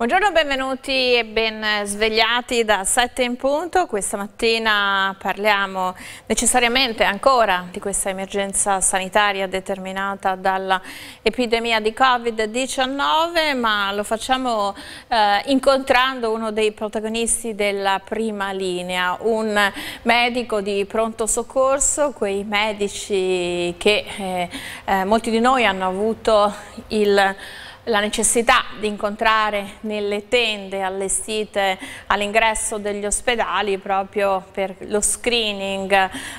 Buongiorno, benvenuti e ben svegliati da 7 in punto. Questa mattina parliamo necessariamente ancora di questa emergenza sanitaria determinata dall'epidemia di Covid-19, ma lo facciamo eh, incontrando uno dei protagonisti della prima linea, un medico di pronto soccorso, quei medici che eh, eh, molti di noi hanno avuto il la necessità di incontrare nelle tende allestite all'ingresso degli ospedali proprio per lo screening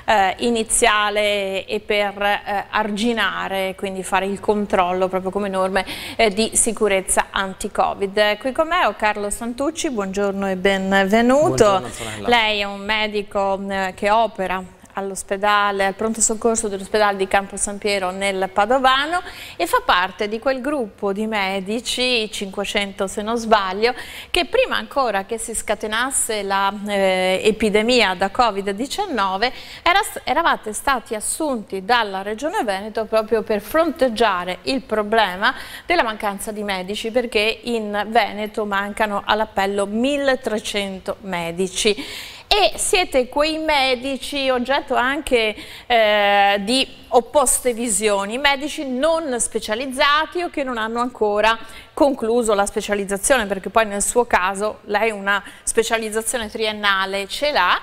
eh, iniziale e per eh, arginare, quindi fare il controllo proprio come norme eh, di sicurezza anti-Covid. Qui con me ho Carlo Santucci, buongiorno e benvenuto. Buongiorno, Lei è un medico eh, che opera all'ospedale, al pronto soccorso dell'ospedale di Campo San Piero nel Padovano e fa parte di quel gruppo di medici, 500 se non sbaglio, che prima ancora che si scatenasse l'epidemia eh, da Covid-19 era, eravate stati assunti dalla Regione Veneto proprio per fronteggiare il problema della mancanza di medici perché in Veneto mancano all'appello 1300 medici e siete quei medici oggetto anche eh, di opposte visioni, medici non specializzati o che non hanno ancora concluso la specializzazione perché poi nel suo caso lei una specializzazione triennale ce l'ha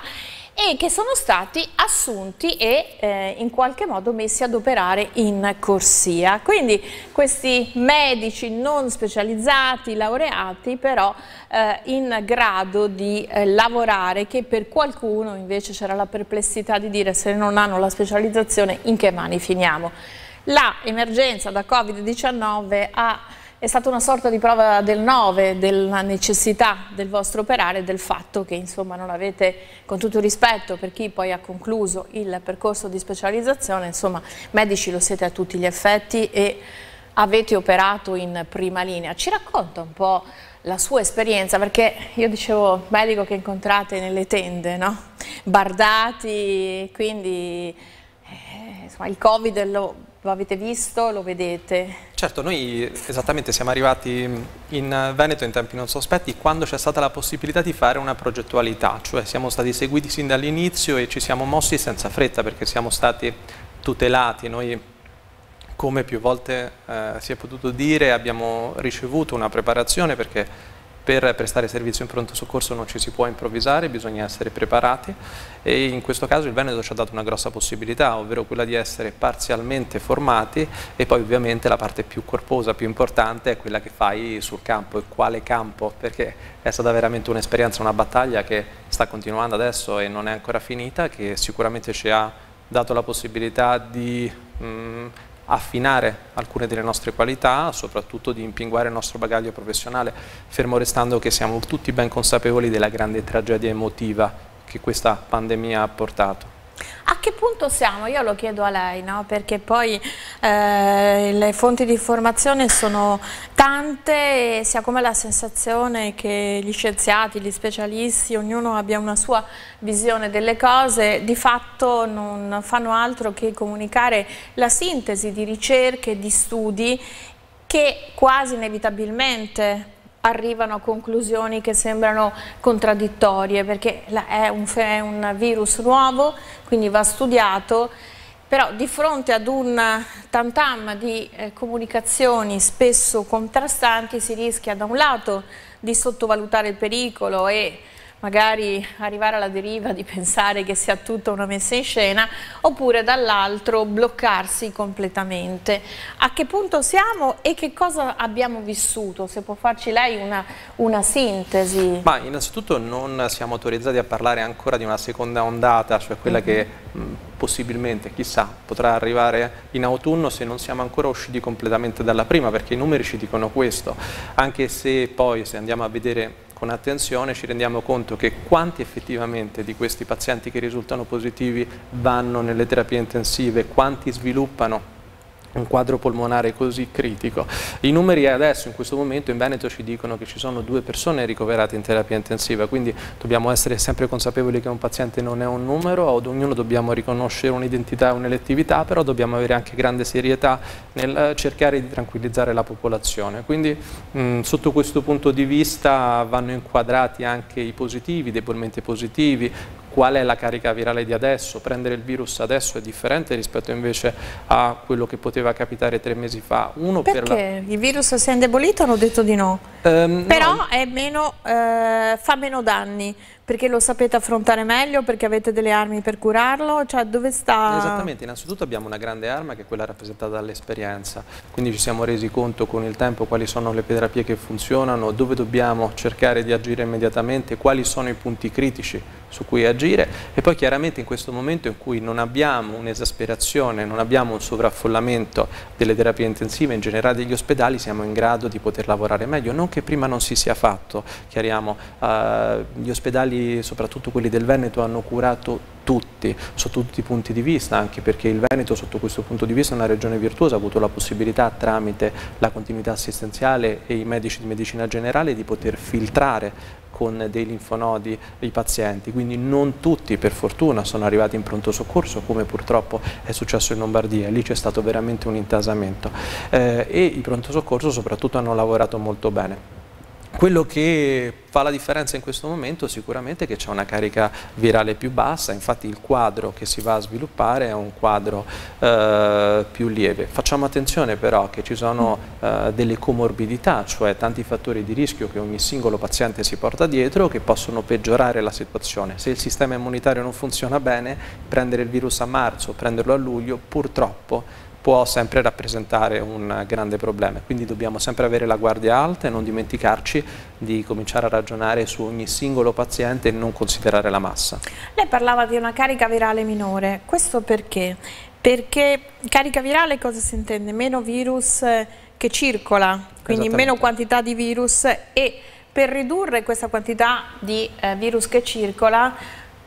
e che sono stati assunti e eh, in qualche modo messi ad operare in corsia. Quindi questi medici non specializzati, laureati, però eh, in grado di eh, lavorare, che per qualcuno invece c'era la perplessità di dire se non hanno la specializzazione in che mani finiamo. La emergenza da Covid-19 ha è stata una sorta di prova del 9 della necessità del vostro operare, del fatto che insomma non avete, con tutto rispetto per chi poi ha concluso il percorso di specializzazione, insomma medici lo siete a tutti gli effetti e avete operato in prima linea. Ci racconta un po' la sua esperienza, perché io dicevo medico che incontrate nelle tende, no? Bardati, quindi eh, insomma, il Covid lo lo avete visto, lo vedete? Certo, noi esattamente siamo arrivati in Veneto in tempi non sospetti quando c'è stata la possibilità di fare una progettualità, cioè siamo stati seguiti sin dall'inizio e ci siamo mossi senza fretta perché siamo stati tutelati. Noi, come più volte eh, si è potuto dire, abbiamo ricevuto una preparazione perché per prestare servizio in pronto soccorso non ci si può improvvisare, bisogna essere preparati e in questo caso il Veneto ci ha dato una grossa possibilità, ovvero quella di essere parzialmente formati e poi ovviamente la parte più corposa, più importante è quella che fai sul campo. E quale campo, perché è stata veramente un'esperienza, una battaglia che sta continuando adesso e non è ancora finita, che sicuramente ci ha dato la possibilità di mh, mm, affinare alcune delle nostre qualità, soprattutto di impinguare il nostro bagaglio professionale, fermo restando che siamo tutti ben consapevoli della grande tragedia emotiva che questa pandemia ha portato. Punto siamo? Io lo chiedo a lei, no? perché poi eh, le fonti di informazione sono tante e si ha come la sensazione che gli scienziati, gli specialisti, ognuno abbia una sua visione delle cose, di fatto non fanno altro che comunicare la sintesi di ricerche, di studi che quasi inevitabilmente arrivano a conclusioni che sembrano contraddittorie perché è un, è un virus nuovo, quindi va studiato, però di fronte ad un tantam di eh, comunicazioni spesso contrastanti si rischia da un lato di sottovalutare il pericolo e magari arrivare alla deriva di pensare che sia tutta una messa in scena oppure dall'altro bloccarsi completamente. A che punto siamo e che cosa abbiamo vissuto? Se può farci lei una, una sintesi. Ma innanzitutto non siamo autorizzati a parlare ancora di una seconda ondata, cioè quella mm -hmm. che mh, possibilmente, chissà, potrà arrivare in autunno se non siamo ancora usciti completamente dalla prima, perché i numeri ci dicono questo, anche se poi se andiamo a vedere con attenzione ci rendiamo conto che quanti effettivamente di questi pazienti che risultano positivi vanno nelle terapie intensive, quanti sviluppano un quadro polmonare così critico. I numeri adesso, in questo momento, in Veneto ci dicono che ci sono due persone ricoverate in terapia intensiva, quindi dobbiamo essere sempre consapevoli che un paziente non è un numero, ad ognuno dobbiamo riconoscere un'identità e un'elettività, però dobbiamo avere anche grande serietà nel cercare di tranquillizzare la popolazione. Quindi mh, sotto questo punto di vista vanno inquadrati anche i positivi, debolmente positivi, qual è la carica virale di adesso, prendere il virus adesso è differente rispetto invece a quello che poteva capitare tre mesi fa. Uno Perché? Per la... Il virus si è indebolito? Hanno detto di no. Um, Però no. Meno, eh, fa meno danni, perché lo sapete affrontare meglio, perché avete delle armi per curarlo, cioè dove sta... Esattamente, innanzitutto abbiamo una grande arma che è quella rappresentata dall'esperienza, quindi ci siamo resi conto con il tempo quali sono le terapie che funzionano, dove dobbiamo cercare di agire immediatamente, quali sono i punti critici su cui agire. E poi chiaramente in questo momento in cui non abbiamo un'esasperazione, non abbiamo un sovraffollamento delle terapie intensive, in generale degli ospedali siamo in grado di poter lavorare meglio, non che prima non si sia fatto, chiariamo, eh, gli ospedali soprattutto quelli del Veneto, hanno curato tutti, sotto tutti i punti di vista, anche perché il Veneto sotto questo punto di vista è una regione virtuosa, ha avuto la possibilità tramite la continuità assistenziale e i medici di medicina generale di poter filtrare con dei linfonodi i pazienti, quindi non tutti per fortuna sono arrivati in pronto soccorso come purtroppo è successo in Lombardia, lì c'è stato veramente un intasamento. Eh, e i pronto soccorso soprattutto hanno lavorato molto bene. Quello che fa la differenza in questo momento sicuramente è che c'è una carica virale più bassa, infatti il quadro che si va a sviluppare è un quadro eh, più lieve. Facciamo attenzione però che ci sono eh, delle comorbidità, cioè tanti fattori di rischio che ogni singolo paziente si porta dietro che possono peggiorare la situazione. Se il sistema immunitario non funziona bene, prendere il virus a marzo, prenderlo a luglio, purtroppo può sempre rappresentare un grande problema, quindi dobbiamo sempre avere la guardia alta e non dimenticarci di cominciare a ragionare su ogni singolo paziente e non considerare la massa. Lei parlava di una carica virale minore, questo perché? Perché carica virale cosa si intende? Meno virus che circola, quindi meno quantità di virus e per ridurre questa quantità di eh, virus che circola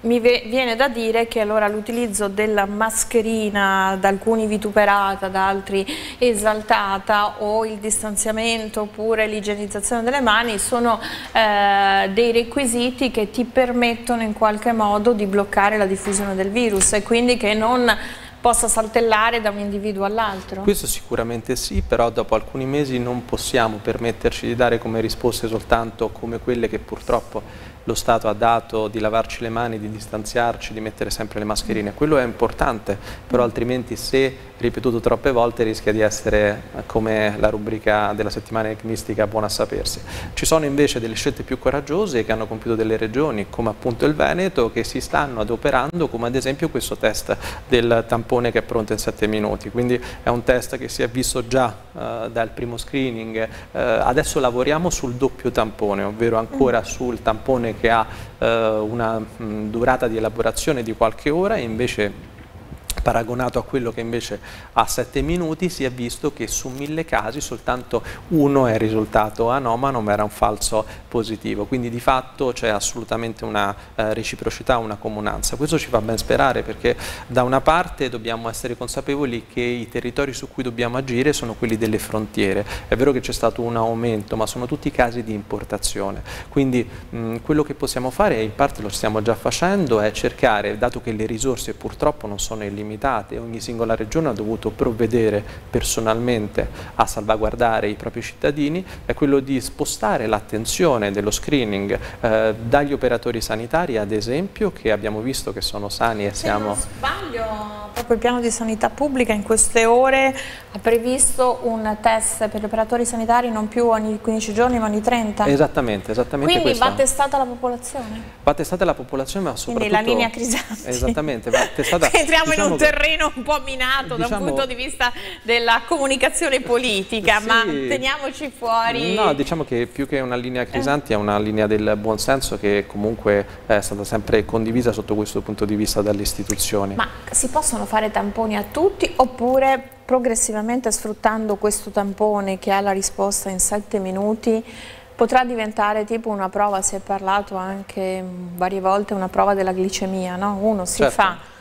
mi viene da dire che allora l'utilizzo della mascherina da alcuni vituperata, da altri esaltata o il distanziamento oppure l'igienizzazione delle mani sono eh, dei requisiti che ti permettono in qualche modo di bloccare la diffusione del virus e quindi che non possa saltellare da un individuo all'altro? Questo sicuramente sì, però dopo alcuni mesi non possiamo permetterci di dare come risposte soltanto come quelle che purtroppo lo Stato ha dato di lavarci le mani, di distanziarci, di mettere sempre le mascherine. Quello è importante, però altrimenti se ripetuto troppe volte rischia di essere come la rubrica della settimana enigmistica buona a sapersi. Ci sono invece delle scelte più coraggiose che hanno compiuto delle regioni, come appunto il Veneto, che si stanno adoperando, come ad esempio questo test del tampone che è pronto in 7 minuti. Quindi è un test che si è visto già uh, dal primo screening. Uh, adesso lavoriamo sul doppio tampone, ovvero ancora mm. sul tampone che ha eh, una mh, durata di elaborazione di qualche ora e invece paragonato a quello che invece ha 7 minuti si è visto che su mille casi soltanto uno è risultato anomalo ma era un falso positivo. Quindi di fatto c'è assolutamente una eh, reciprocità, una comunanza. Questo ci fa ben sperare perché da una parte dobbiamo essere consapevoli che i territori su cui dobbiamo agire sono quelli delle frontiere. È vero che c'è stato un aumento ma sono tutti casi di importazione. Quindi mh, quello che possiamo fare e in parte lo stiamo già facendo è cercare dato che le risorse purtroppo non sono illimitate limitate, ogni singola regione ha dovuto provvedere personalmente a salvaguardare i propri cittadini, è quello di spostare l'attenzione dello screening eh, dagli operatori sanitari, ad esempio, che abbiamo visto che sono sani e siamo... Se non sbaglio proprio il piano di sanità pubblica in queste ore ha previsto un test per gli operatori sanitari non più ogni 15 giorni ma ogni 30. Esattamente, esattamente Quindi questo. va testata la popolazione? Va testata la popolazione ma soprattutto... Quindi la linea Crisanti. Esattamente, va testata... Entriamo diciamo in un terreno un po' minato diciamo, da un diciamo punto di vista della comunicazione politica, sì, ma teniamoci fuori... No, diciamo che più che una linea Crisanti è una linea del buonsenso che comunque è stata sempre condivisa sotto questo punto di vista dalle istituzioni. Ma si possono fare tamponi a tutti oppure progressivamente sfruttando questo tampone che ha la risposta in 7 minuti potrà diventare tipo una prova, si è parlato anche varie volte, una prova della glicemia, no? uno si certo. fa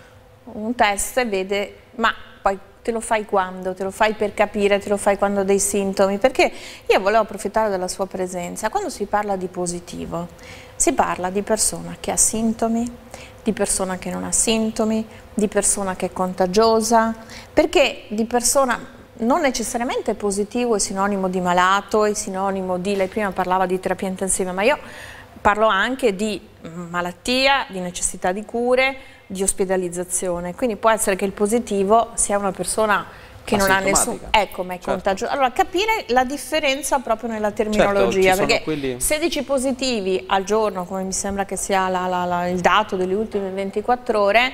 un test e vede, ma poi te lo fai quando? Te lo fai per capire, te lo fai quando hai dei sintomi? Perché io volevo approfittare della sua presenza. Quando si parla di positivo, si parla di persona che ha sintomi, di persona che non ha sintomi, di persona che è contagiosa, perché di persona non necessariamente positivo è sinonimo di malato, è sinonimo di, lei prima parlava di terapia intensiva, ma io parlo anche di malattia, di necessità di cure, di ospedalizzazione, quindi può essere che il positivo sia una persona che non ha nessun... Ecco, ma è certo. contagioso. Allora, capire la differenza proprio nella terminologia, certo, perché quelli... 16 positivi al giorno, come mi sembra che sia la, la, la, il dato delle ultime 24 ore,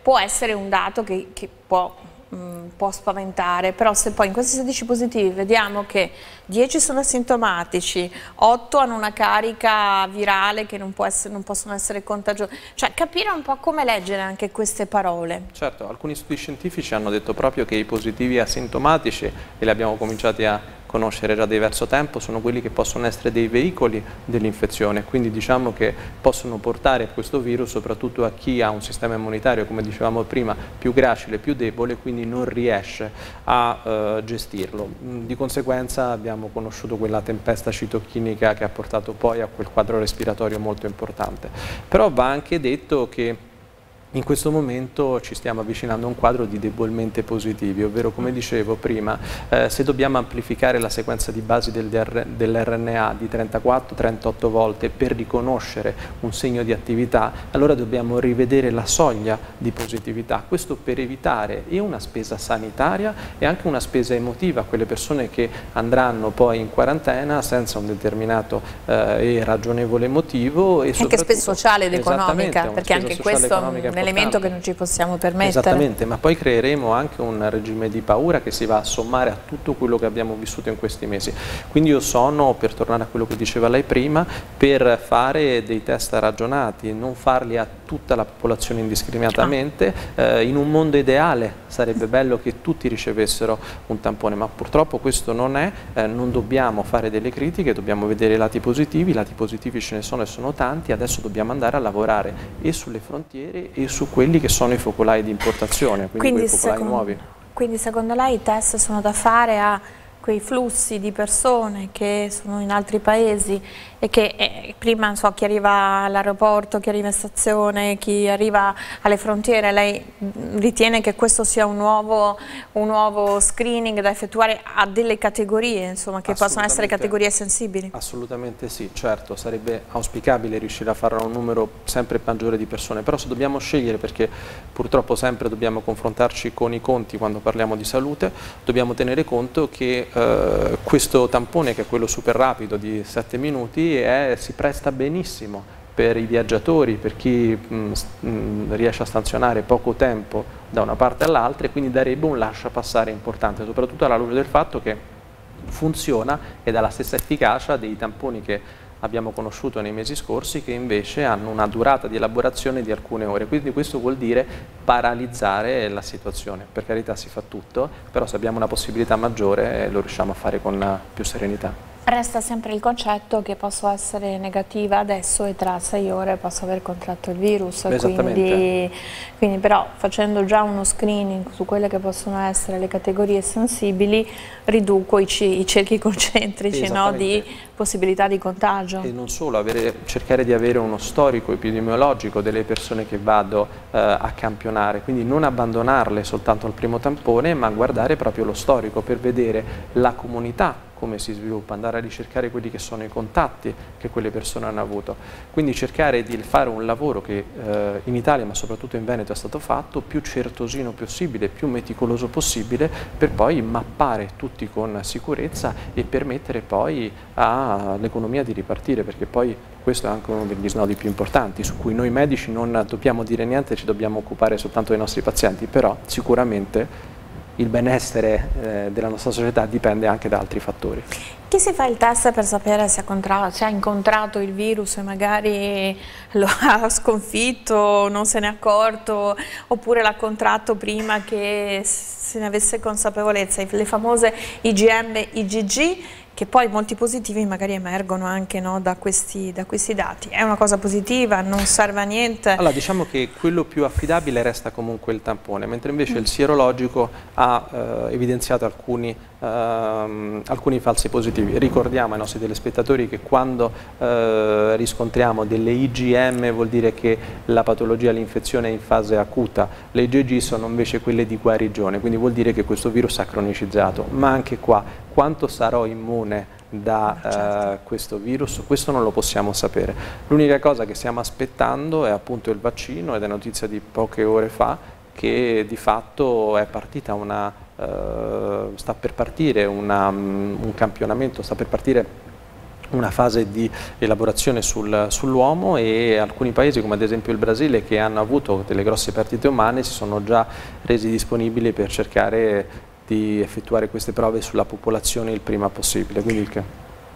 può essere un dato che, che può mh, mm, può spaventare, però se poi in questi 16 positivi vediamo che 10 sono asintomatici, 8 hanno una carica virale che non, essere, non possono essere contagiose, cioè capire un po' come leggere anche queste parole. Certo, alcuni studi scientifici hanno detto proprio che i positivi asintomatici, e li abbiamo cominciati a conoscere da diverso tempo sono quelli che possono essere dei veicoli dell'infezione, quindi diciamo che possono portare questo virus soprattutto a chi ha un sistema immunitario, come dicevamo prima, più gracile, più debole, quindi non riesce a uh, gestirlo. Mm, di conseguenza abbiamo conosciuto quella tempesta citochinica che ha portato poi a quel quadro respiratorio molto importante. Però va anche detto che in questo momento ci stiamo avvicinando a un quadro di debolmente positivi, ovvero come dicevo prima, eh, se dobbiamo amplificare la sequenza di basi del dell'RNA di 34-38 volte per riconoscere un segno di attività, allora dobbiamo rivedere la soglia di positività, questo per evitare e una spesa sanitaria e anche una spesa emotiva a quelle persone che andranno poi in quarantena senza un determinato eh, e ragionevole motivo. E anche spesa sociale ed economica, perché anche questo elemento che non ci possiamo permettere. Esattamente, ma poi creeremo anche un regime di paura che si va a sommare a tutto quello che abbiamo vissuto in questi mesi. Quindi io sono, per tornare a quello che diceva lei prima, per fare dei test ragionati, non farli a tutta la popolazione indiscriminatamente. Ah. Eh, in un mondo ideale sarebbe bello che tutti ricevessero un tampone, ma purtroppo questo non è, eh, non dobbiamo fare delle critiche, dobbiamo vedere i lati positivi, i lati positivi ce ne sono e sono tanti, adesso dobbiamo andare a lavorare e sulle frontiere e su quelli che sono i focolai di importazione, quindi, quindi focolai secondo, nuovi. Quindi secondo lei i test sono da fare a quei flussi di persone che sono in altri paesi e che eh, prima so, chi arriva all'aeroporto, chi arriva in stazione, chi arriva alle frontiere, lei ritiene che questo sia un nuovo, un nuovo screening da effettuare a delle categorie, insomma, che possono essere categorie sensibili? Assolutamente sì, certo, sarebbe auspicabile riuscire a fare un numero sempre maggiore di persone, però se dobbiamo scegliere, perché purtroppo sempre dobbiamo confrontarci con i conti quando parliamo di salute, dobbiamo tenere conto che eh, questo tampone che è quello super rapido di 7 minuti è, si presta benissimo per i viaggiatori, per chi mh, mm, mh, mm, riesce a stanzionare poco tempo da una parte all'altra e quindi darebbe un lascia passare importante, soprattutto alla luce del fatto che funziona ed ha la stessa efficacia dei tamponi che abbiamo conosciuto nei mesi scorsi che invece hanno una durata di elaborazione di alcune ore, quindi questo vuol dire paralizzare la situazione, per carità si fa tutto, però se abbiamo una possibilità maggiore lo riusciamo a fare con più serenità. Resta sempre il concetto che posso essere negativa adesso e tra sei ore posso aver contratto il virus, quindi, quindi, però facendo già uno screening su quelle che possono essere le categorie sensibili riduco i, i cerchi concentrici no, di possibilità di contagio. E non solo, avere, cercare di avere uno storico epidemiologico delle persone che vado eh, a campionare, quindi non abbandonarle soltanto al primo tampone ma guardare proprio lo storico per vedere la comunità come si sviluppa, andare a ricercare quelli che sono i contatti che quelle persone hanno avuto. Quindi cercare di fare un lavoro che eh, in Italia, ma soprattutto in Veneto, è stato fatto più certosino possibile, più meticoloso possibile, per poi mappare tutti con sicurezza e permettere poi all'economia di ripartire, perché poi questo è anche uno degli snodi più importanti su cui noi medici non dobbiamo dire niente, ci dobbiamo occupare soltanto dei nostri pazienti, però sicuramente il benessere eh, della nostra società dipende anche da altri fattori. Chi si fa il test per sapere se ha, se ha incontrato il virus e magari lo ha sconfitto, non se ne è accorto, oppure l'ha contratto prima che se ne avesse consapevolezza, le famose IgM, IgG, che poi molti positivi magari emergono anche no, da, questi, da, questi, dati. È una cosa positiva, non serve a niente? Allora diciamo che quello più affidabile resta comunque il tampone, mentre invece mm. il sierologico ha eh, evidenziato alcuni, ehm, alcuni, falsi positivi. Ricordiamo ai nostri telespettatori che quando eh, riscontriamo delle IgM vuol dire che la patologia, l'infezione è in fase acuta, le IgG sono invece quelle di guarigione, quindi vuol dire che questo virus ha cronicizzato, ma anche qua quanto sarò immune da ah, certo. uh, questo virus, questo non lo possiamo sapere. L'unica cosa che stiamo aspettando è appunto il vaccino ed è notizia di poche ore fa che di fatto è partita una, sta per partire una, um, un campionamento, sta per partire una fase di elaborazione sul, sull'uomo e alcuni paesi come ad esempio il Brasile che hanno avuto delle grosse partite umane si sono già resi disponibili per cercare di effettuare queste prove sulla popolazione il prima possibile, quindi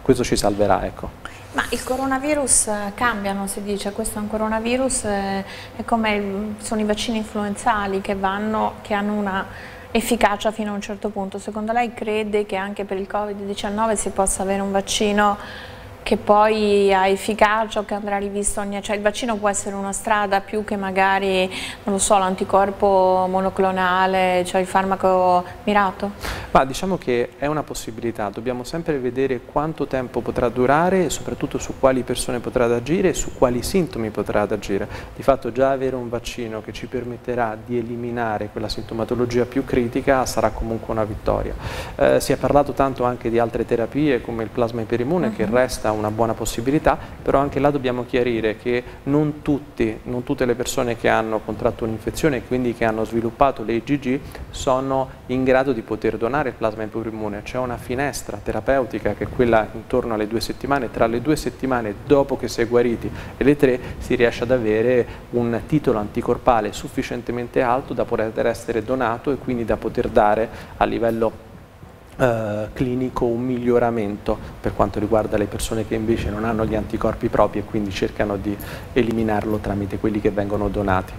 questo ci salverà. Ecco. Ma il coronavirus eh, cambiano, si dice, questo è un coronavirus, eh, è come sono i vaccini influenzali che, vanno, che hanno una efficacia fino a un certo punto. Secondo lei crede che anche per il Covid-19 si possa avere un vaccino che poi ha efficacia o che andrà rivisto ogni... cioè il vaccino può essere una strada più che magari, non lo so, l'anticorpo monoclonale, cioè il farmaco mirato? Ma diciamo che è una possibilità, dobbiamo sempre vedere quanto tempo potrà durare e soprattutto su quali persone potrà agire e su quali sintomi potrà agire. Di fatto già avere un vaccino che ci permetterà di eliminare quella sintomatologia più critica sarà comunque una vittoria. Eh, si è parlato tanto anche di altre terapie come il plasma iperimmune uh -huh. che mhm. resta una buona possibilità, però anche là dobbiamo chiarire che non, tutti, non tutte le persone che hanno contratto un'infezione e quindi che hanno sviluppato le IgG sono in grado di poter donare il plasma immune. C'è una finestra terapeutica che è quella intorno alle due settimane, tra le due settimane dopo che si è guariti e le tre si riesce ad avere un titolo anticorpale sufficientemente alto da poter essere donato e quindi da poter dare a livello eh, clinico un miglioramento per quanto riguarda le persone che invece non hanno gli anticorpi propri e quindi cercano di eliminarlo tramite quelli che vengono donati.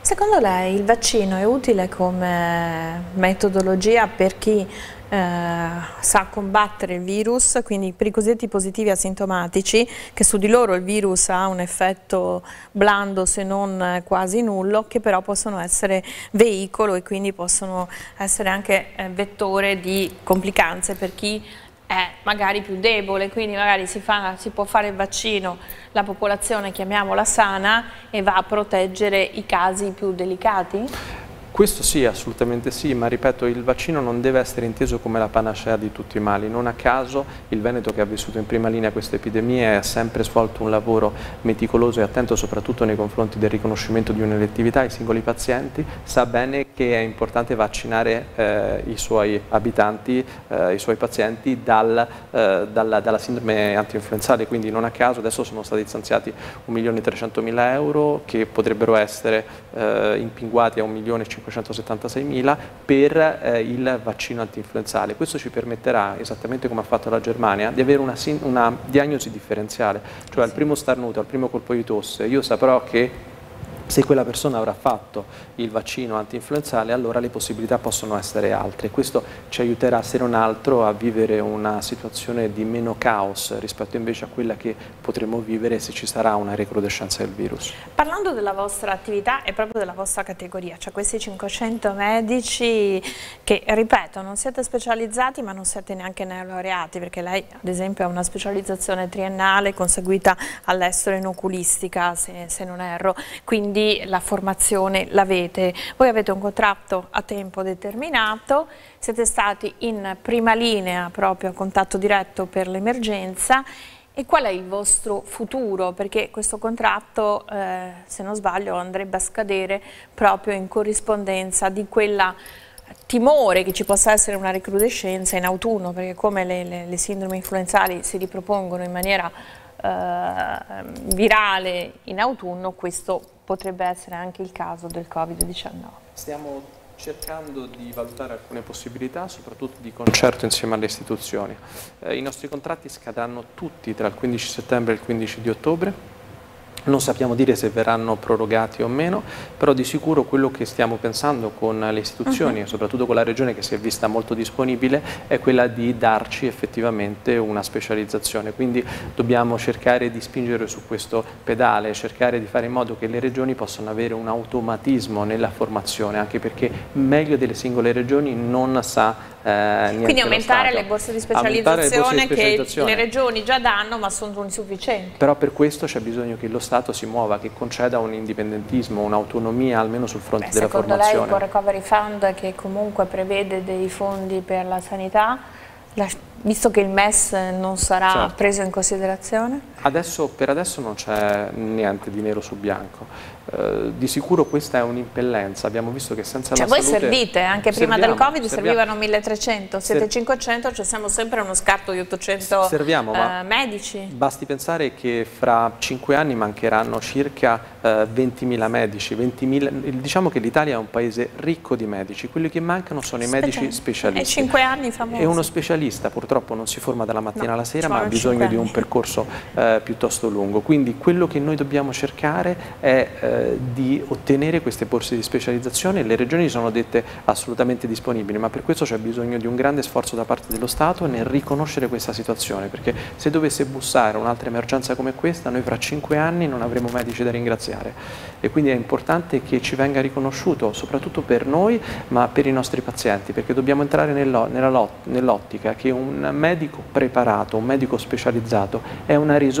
Secondo lei il vaccino è utile come metodologia per chi eh, sa combattere il virus, quindi per i cosiddetti positivi asintomatici, che su di loro il virus ha un effetto blando se non quasi nullo, che però possono essere veicolo e quindi possono essere anche eh, vettore di complicanze per chi è magari più debole, quindi magari si, fa, si, può fare il vaccino, la popolazione chiamiamola sana e va a proteggere i casi più delicati? Questo sì, assolutamente sì, ma ripeto, il vaccino non deve essere inteso come la panacea di tutti i mali. Non a caso il Veneto che ha vissuto in prima linea queste epidemie ha sempre svolto un lavoro meticoloso e attento soprattutto nei confronti del riconoscimento di un'elettività ai singoli pazienti, sa bene che è importante vaccinare eh, i suoi abitanti, eh, i suoi pazienti dal, eh, dalla, dalla, sindrome antinfluenzale, quindi non a caso adesso sono stati stanziati 1.300.000 euro che potrebbero essere eh, impinguati a 1.500.000 576.000 per eh, il vaccino antinfluenzale. Questo ci permetterà, esattamente come ha fatto la Germania, di avere una, una diagnosi differenziale, cioè al primo starnuto, al primo colpo di tosse, io saprò che se quella persona avrà fatto il vaccino antinfluenzale allora le possibilità possono essere altre. Questo ci aiuterà se non altro a vivere una situazione di meno caos rispetto invece a quella che potremo vivere se ci sarà una recrudescenza del virus. Parlando della vostra attività e proprio della vostra categoria, cioè questi 500 medici che, ripeto, non siete specializzati ma non siete neanche neolaureati perché lei ad esempio ha una specializzazione triennale conseguita all'estero in oculistica se, se non erro, quindi quindi la formazione l'avete. Voi avete un contratto a tempo determinato, siete stati in prima linea proprio a contatto diretto per l'emergenza e qual è il vostro futuro? Perché questo contratto, eh, se non sbaglio, andrebbe a scadere proprio in corrispondenza di quella timore che ci possa essere una recrudescenza in autunno, perché come le, le, le sindromi influenzali si ripropongono in maniera eh, virale in autunno, questo potrebbe essere anche il caso del Covid-19. Stiamo cercando di valutare alcune possibilità, soprattutto di concerto insieme alle istituzioni. Eh, I nostri contratti scadranno tutti tra il 15 settembre e il 15 di ottobre, non sappiamo dire se verranno prorogati o meno, però di sicuro quello che stiamo pensando con le istituzioni uh -huh. e soprattutto con la Regione che si è vista molto disponibile è quella di darci effettivamente una specializzazione. Quindi dobbiamo cercare di spingere su questo pedale, cercare di fare in modo che le regioni possano avere un automatismo nella formazione, anche perché meglio delle singole regioni non sa eh, Quindi aumentare le borse di specializzazione che le regioni già danno ma sono insufficienti. Però per questo c'è bisogno che lo Stato si muova, che conceda un indipendentismo, un'autonomia almeno sul fronte Beh, della secondo formazione. Secondo lei il Recovery Fund che comunque prevede dei fondi per la sanità, visto che il MES non sarà certo. preso in considerazione? Adesso, per adesso non c'è niente di nero su bianco. Eh, di sicuro questa è un'impellenza, abbiamo visto che senza cioè la voi salute... servite, anche prima serviamo, del Covid servivano 1300, siete 500, cioè siamo sempre uno scarto di 800 serviamo, uh, medici. Basti pensare che fra 5 anni mancheranno circa eh, 20.000 medici, 20 diciamo che l'Italia è un paese ricco di medici, quelli che mancano sono i medici specialisti. E 5 anni famosi. E uno specialista purtroppo non si forma dalla mattina no, alla sera ma ha bisogno di un percorso uh, piuttosto lungo, quindi quello che noi dobbiamo cercare è di ottenere queste borse di specializzazione, le regioni sono dette assolutamente disponibili, ma per questo c'è bisogno di un grande sforzo da parte dello Stato nel riconoscere questa situazione, perché se dovesse bussare un'altra emergenza come questa, noi fra cinque anni non avremo medici da ringraziare. E quindi è importante che ci venga riconosciuto, soprattutto per noi, ma per i nostri pazienti, perché dobbiamo entrare nell'ottica che un medico preparato, un medico specializzato è una risorsa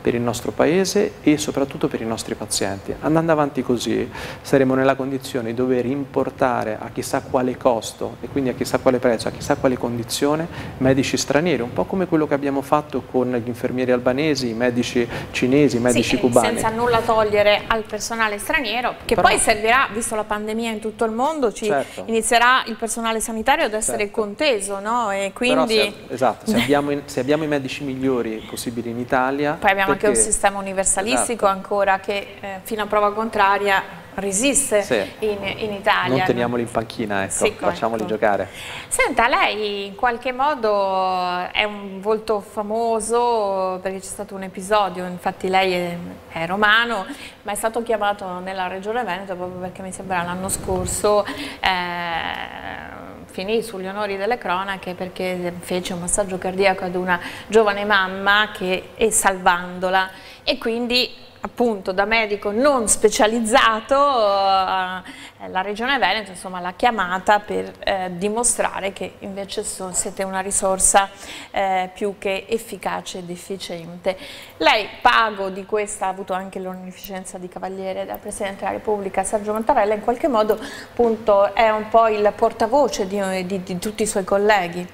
per il nostro paese e soprattutto per i nostri pazienti andando avanti così saremo nella condizione di dover importare a chissà quale costo e quindi a chissà quale prezzo, a chissà quale condizione medici stranieri, un po' come quello che abbiamo fatto con gli infermieri albanesi, i medici cinesi, i medici sì, cubani. Senza nulla togliere al personale straniero, che Però, poi servirà, visto la pandemia in tutto il mondo, certo. inizierà il personale sanitario ad essere certo. conteso, no? E quindi... Se, esatto, se abbiamo, se abbiamo, i medici migliori possibili in Italia... Poi abbiamo perché... anche un sistema universalistico esatto. ancora che eh, fino a prova contraria resiste sì. in, in, Italia. Non teniamoli in panchina, ecco, sì, facciamoli ecco. giocare. Senta, lei in qualche modo è un volto famoso perché c'è stato un episodio, infatti lei è, è, romano, ma è stato chiamato nella regione Veneto proprio perché mi sembra l'anno scorso eh, finì sugli onori delle cronache perché fece un massaggio cardiaco ad una giovane mamma che è salvandola e quindi appunto da medico non specializzato eh, la Regione Veneto l'ha chiamata per eh, dimostrare che invece so, siete una risorsa eh, più che efficace ed efficiente. Lei pago di questa ha avuto anche l'onorificenza di Cavaliere dal Presidente della Repubblica Sergio Mattarella, in qualche modo appunto, è un po' il portavoce di, di, di tutti i suoi colleghi.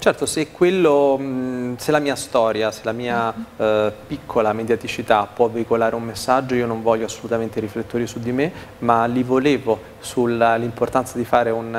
Certo, se, quello, se la mia storia, se la mia eh, piccola mediaticità può veicolare un messaggio, io non voglio assolutamente riflettori su di me, ma li volevo sull'importanza di,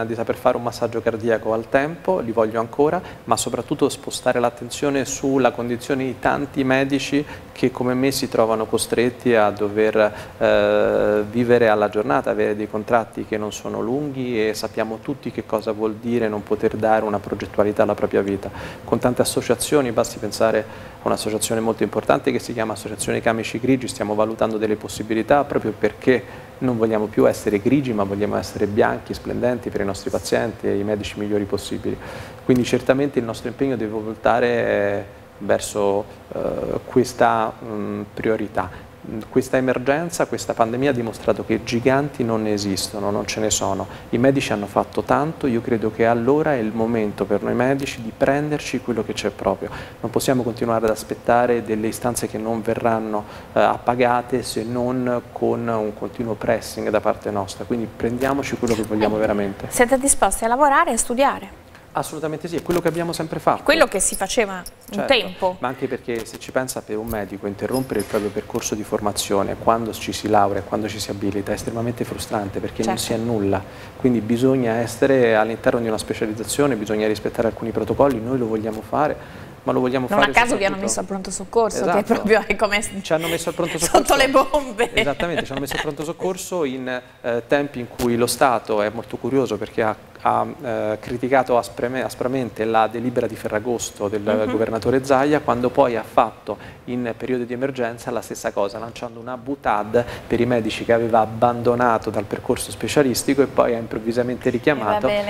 di, saper fare un massaggio cardiaco al tempo, li voglio ancora, ma soprattutto spostare l'attenzione sulla condizione di tanti medici che come me si trovano costretti a dover eh, vivere alla giornata, avere dei contratti che non sono lunghi e sappiamo tutti che cosa vuol dire non poter dare una progettualità alla propria propria vita, con tante associazioni, basti pensare a un'associazione molto importante che si chiama Associazione Camici Grigi, stiamo valutando delle possibilità proprio perché non vogliamo più essere grigi ma vogliamo essere bianchi, splendenti per i nostri pazienti e i medici migliori possibili. Quindi certamente il nostro impegno deve voltare eh, verso eh, questa mh, priorità questa emergenza, questa pandemia ha dimostrato che giganti non esistono, non ce ne sono. I medici hanno fatto tanto, io credo che allora è il momento per noi medici di prenderci quello che c'è proprio. Non possiamo continuare ad aspettare delle istanze che non verranno eh, appagate se non con un continuo pressing da parte nostra, quindi prendiamoci quello che vogliamo veramente. Siete disposti a lavorare e a studiare? Assolutamente sì, è quello che abbiamo sempre fatto. Quello che si faceva certo, un tempo. Ma anche perché se ci pensa per un medico interrompere il proprio percorso di formazione quando ci si laurea, quando ci si abilita è estremamente frustrante perché certo. non si annulla. Quindi bisogna essere all'interno di una specializzazione, bisogna rispettare alcuni protocolli, noi lo vogliamo fare, ma lo vogliamo non fare Non a caso vi hanno messo al pronto soccorso, esatto. che è esatto. proprio è come ci hanno messo al pronto soccorso sotto le bombe. Esattamente, ci hanno messo al pronto soccorso in eh, tempi in cui lo Stato è molto curioso perché ha ha eh, criticato aspramente la delibera di Ferragosto del mhm. -huh. governatore Zaia quando poi ha fatto in periodo di emergenza la stessa cosa lanciando una butad per i medici che aveva abbandonato dal percorso specialistico e poi ha improvvisamente richiamato eh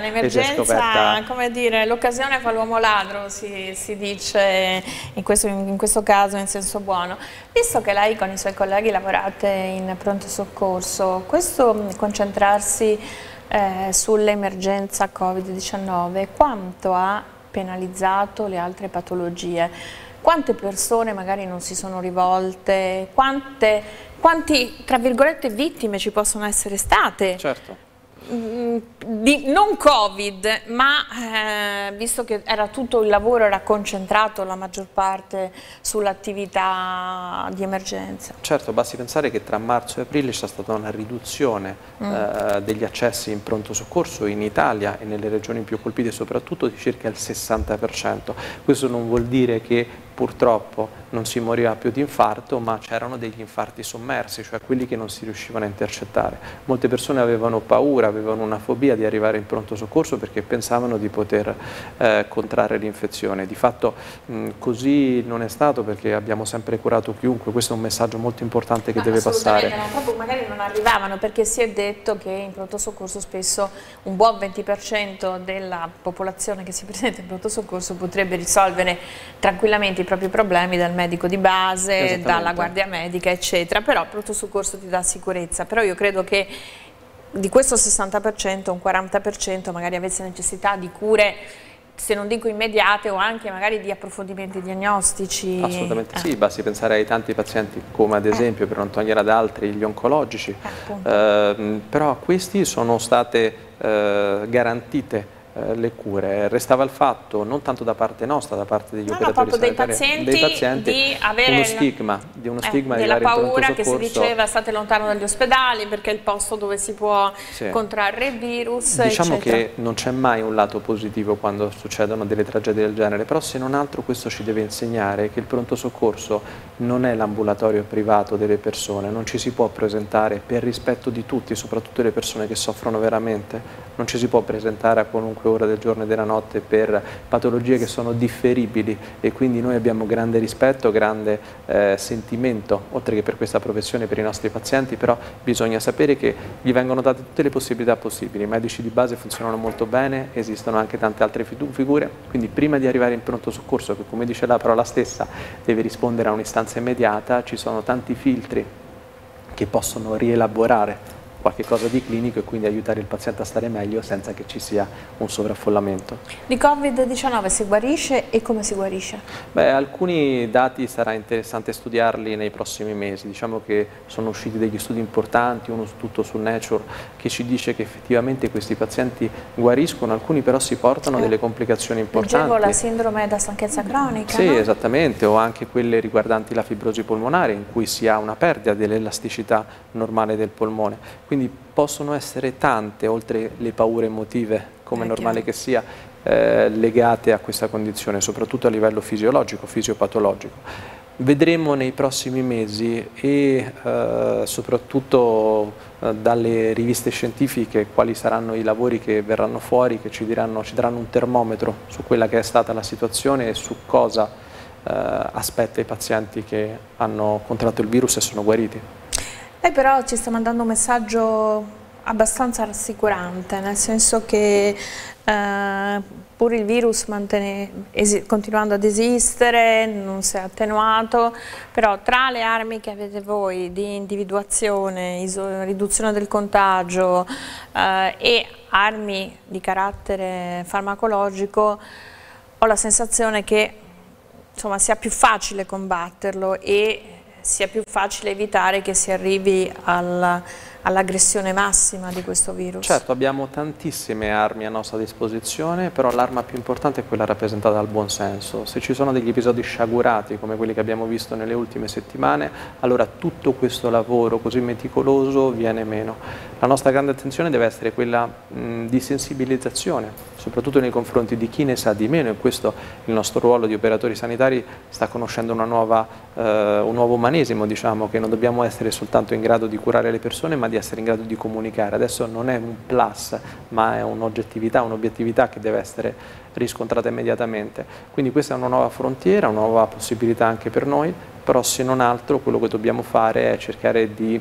l'emergenza come dire l'occasione fa l'uomo ladro si, si dice in questo, in questo caso in senso buono visto che lei con i suoi colleghi lavorate in pronto soccorso questo concentrarsi eh, sull'emergenza Covid-19, quanto ha penalizzato le altre patologie? Quante persone magari non si sono rivolte? Quante, quanti, tra virgolette, vittime ci possono essere state? Certo. Di, non Covid, ma eh, visto che era tutto il lavoro era concentrato la maggior parte sull'attività di emergenza. Certo, basti pensare che tra marzo e aprile c'è stata una riduzione mm. eh, degli accessi in pronto soccorso in Italia e nelle regioni più colpite soprattutto di circa il 60%. Questo non vuol dire che purtroppo non si moriva più di infarto, ma c'erano degli infarti sommersi, cioè quelli che non si riuscivano a intercettare. Molte persone avevano paura, avevano una fobia di arrivare in pronto soccorso perché pensavano di poter eh, contrarre l'infezione. Di fatto mh, così non è stato perché abbiamo sempre curato chiunque, questo è un messaggio molto importante che ma deve passare. Proprio magari non arrivavano perché si è detto che in pronto soccorso spesso un buon 20% della popolazione che si presenta in pronto soccorso potrebbe risolvere tranquillamente propri problemi dal medico di base, dalla guardia medica, eccetera, però il pronto soccorso ti dà sicurezza, però io credo che di questo 60%, un 40% magari avesse necessità di cure se non dico immediate o anche magari di approfondimenti diagnostici. Assolutamente eh. sì, basti pensare ai tanti pazienti come ad eh. esempio, eh. per non togliere ad altri, gli oncologici, eh, eh, però a questi sono state eh, garantite le cure. Restava il fatto, non tanto da parte nostra, da parte degli no, operatori no, dei pazienti, dei pazienti, di avere uno stigma, di uno eh, stigma della paura che si diceva state lontano dagli ospedali perché è il posto dove si può sì. contrarre il virus. Diciamo eccetera. che non c'è mai un lato positivo quando succedono delle tragedie del genere, però se non altro questo ci deve insegnare che il pronto soccorso non è l'ambulatorio privato delle persone, non ci si può presentare per rispetto di tutti, soprattutto le persone che soffrono veramente, non ci si può presentare a qualunque qualunque ora del giorno e della notte per patologie che sono differibili e quindi noi abbiamo grande rispetto, grande eh, sentimento, oltre che per questa professione, per i nostri pazienti, però bisogna sapere che gli vengono date tutte le possibilità possibili, i medici di base funzionano molto bene, esistono anche tante altre figure, quindi prima di arrivare in pronto soccorso, che come dice la parola stessa deve rispondere a un'istanza immediata, ci sono tanti filtri che possono rielaborare qualche cosa di clinico e quindi aiutare il paziente a stare meglio senza che ci sia un sovraffollamento. Di Covid-19 si guarisce e come si guarisce? Beh, alcuni dati sarà interessante studiarli nei prossimi mesi, diciamo che sono usciti degli studi importanti, uno tutto su Nature che ci dice che effettivamente questi pazienti guariscono, alcuni però si portano eh. delle complicazioni importanti. Leggevo la sindrome da stanchezza cronica, Sì, no? esattamente, o anche quelle riguardanti la fibrosi polmonare in cui si ha una perdita dell'elasticità normale del polmone. Quindi quindi possono essere tante, oltre le paure emotive, come è normale che sia, eh, legate a questa condizione, soprattutto a livello fisiologico, fisiopatologico. Vedremo nei prossimi mesi e eh, soprattutto eh, dalle riviste scientifiche quali saranno i lavori che verranno fuori, che ci, diranno, ci daranno un termometro su quella che è stata la situazione e su cosa eh, aspetta i pazienti che hanno contratto il virus e sono guariti. Lei però ci sta mandando un messaggio abbastanza rassicurante, nel senso che eh, pur il virus mantene, continuando ad esistere, non si è attenuato, però tra le armi che avete voi di individuazione, riduzione del contagio eh, e armi di carattere farmacologico, ho la sensazione che insomma, sia più facile combatterlo e sia più facile evitare che si arrivi al, all'aggressione massima di questo virus. Certo, abbiamo tantissime armi a nostra disposizione, però l'arma più importante è quella rappresentata dal buonsenso. Se ci sono degli episodi sciagurati come quelli che abbiamo visto nelle ultime settimane, allora tutto questo lavoro così meticoloso viene meno. La nostra grande attenzione deve essere quella mh, di sensibilizzazione, soprattutto nei confronti di chi ne sa di meno e questo il nostro ruolo di operatori sanitari sta conoscendo nuova, eh, un nuovo umanesimo, diciamo, che non dobbiamo essere soltanto in grado di curare le persone ma di essere in grado di comunicare. Adesso non è un plus ma è un'oggettività, un'obiettività che deve essere riscontrata immediatamente. Quindi questa è una nuova frontiera, una nuova possibilità anche per noi, però se non altro quello che dobbiamo fare è cercare di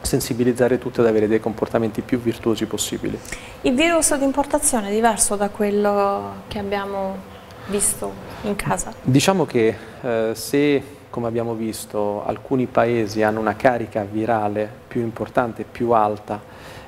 sensibilizzare tutti ad avere dei comportamenti più virtuosi possibili. Il virus di importazione è diverso da quello che abbiamo visto in casa? Diciamo che eh, se, come abbiamo visto, alcuni paesi hanno una carica virale più importante, più alta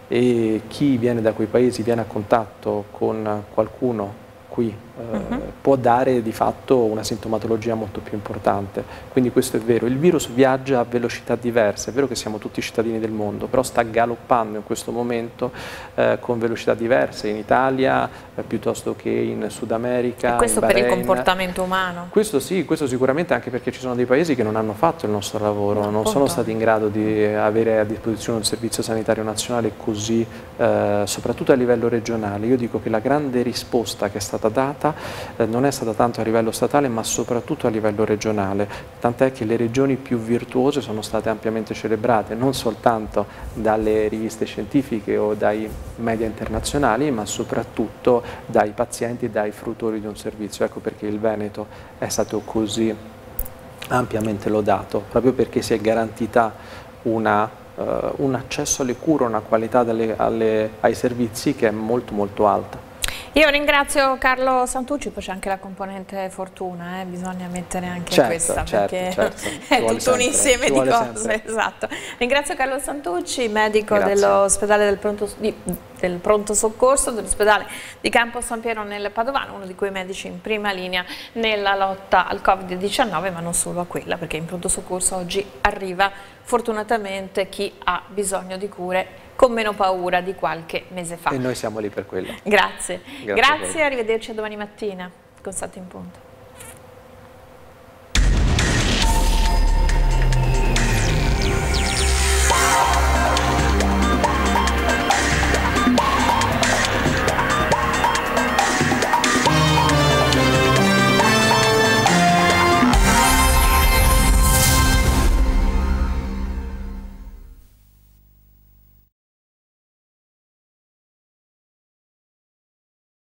e chi viene da quei paesi viene a contatto con qualcuno qui uh -huh. può dare di fatto una sintomatologia molto più importante. Quindi questo è vero. Il virus viaggia a velocità diverse, è vero che siamo tutti cittadini del mondo, però sta galoppando in questo momento eh, con velocità diverse in Italia eh, piuttosto che in Sud America. E questo per il comportamento umano? Questo sì, questo sicuramente anche perché ci sono dei paesi che non hanno fatto il nostro lavoro, no, non sono stati in grado di avere a disposizione un servizio sanitario nazionale così, eh, soprattutto a livello regionale. Io dico che la grande risposta che è stata data eh, non è stata tanto a livello statale ma soprattutto a livello regionale, tant'è che le regioni più virtuose sono state ampiamente celebrate, non soltanto dalle riviste scientifiche o dai media internazionali, ma soprattutto dai pazienti e dai fruitori di un servizio. Ecco perché il Veneto è stato così ampiamente lodato, proprio perché si è garantita una, uh, un accesso alle cure, una qualità delle, alle, ai servizi che è molto molto alta. Io ringrazio Carlo Santucci, poi c'è anche la componente fortuna, eh? bisogna mettere anche certo, questa certo, perché certo. è tutto sempre, un insieme di cose. Esatto. Ringrazio Carlo Santucci, medico dell'ospedale del pronto, di, del pronto soccorso dell'ospedale di Campo San Piero nel Padovano, uno di quei medici in prima linea nella lotta al Covid-19, ma non solo a quella, perché in pronto soccorso oggi arriva fortunatamente chi ha bisogno di cure con meno paura di qualche mese fa. E noi siamo lì per quello. Grazie. Grazie, Grazie arrivederci a domani mattina con Stato in Punto.